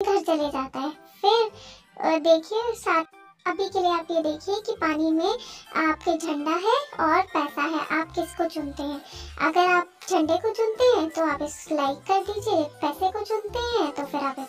घर चले जाता है। फिर देखिए, साथ, अभी के लिए आप ये देखिए कि पानी में आपके झंडा है और पैसा है। आप किसको चुनते हैं? अगर आप झंडे को चुनते हैं तो आप इस लाइक कर दीजिए। पैसे को चुनते हैं तो फिर आप इस